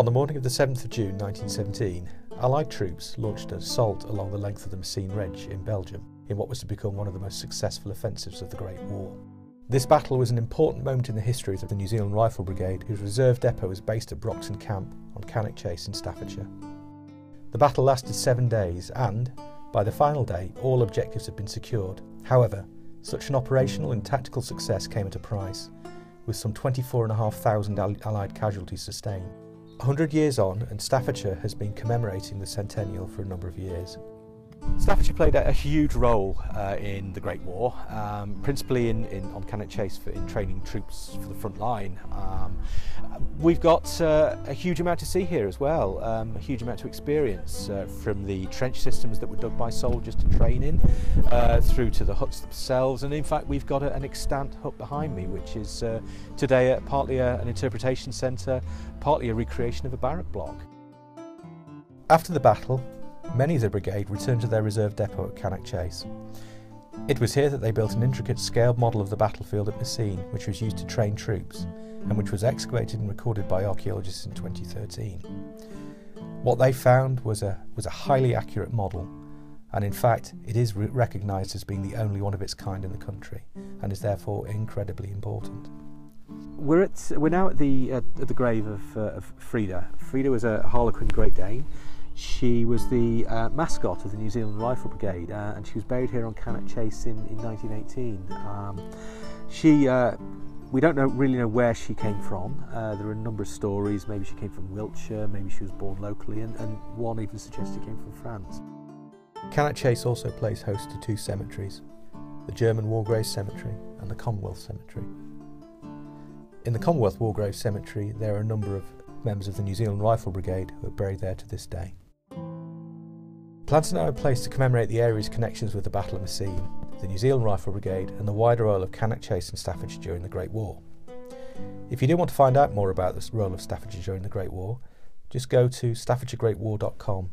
On the morning of the 7th of June 1917, Allied troops launched an assault along the length of the Messines Ridge in Belgium in what was to become one of the most successful offensives of the Great War. This battle was an important moment in the history of the New Zealand Rifle Brigade, whose reserve depot was based at Brocton Camp on Cannock Chase in Staffordshire. The battle lasted seven days and, by the final day, all objectives had been secured. However, such an operational and tactical success came at a price, with some 24,500 Allied casualties sustained. A hundred years on, and Staffordshire has been commemorating the centennial for a number of years. Staffordshire played a, huge role uh, in the Great War, um, principally in, in, on Cannock Chase for, in training troops for the front line. Um, we've got uh, a huge amount to see here as well, um, a huge amount to experience uh, from the trench systems that were dug by soldiers to train in, uh, through to the huts themselves, and in fact we've got a, an extant hut behind me, which is uh, today partly a, an interpretation centre, partly a recreation of a barrack block. After the battle, many of the brigade returned to their reserve depot at Cannock Chase. It was here that they built an intricate scaled model of the battlefield at Messines, which was used to train troops, and which was excavated and recorded by archaeologists in 2013. What they found was a, was a highly accurate model, and in fact, it is re- recognised as being the only one of its kind in the country, and is therefore incredibly important. We're at we're now at the uh, at the grave of, uh, of Freda. Freda was a Harlequin Great Dane. She was the uh, mascot of the New Zealand Rifle Brigade uh, and she was buried here on Cannock Chase in, in 1918. Um, she, uh, we don't know, really know where she came from. Uh, there are a number of stories. Maybe she came from Wiltshire, maybe she was born locally, and, and one even suggests she came from France. Cannock Chase also plays host to two cemeteries the German War Graves Cemetery and the Commonwealth Cemetery. In the Commonwealth War Graves Cemetery, there are a number of members of the New Zealand Rifle Brigade who are buried there to this day. Plans are now in place to commemorate the area's connections with the Battle of Messines, the New Zealand Rifle Brigade, and the wider role of Cannock Chase and Staffordshire during the Great War. If you do want to find out more about the role of Staffordshire during the Great War, just go to staffordshiregreatwar.com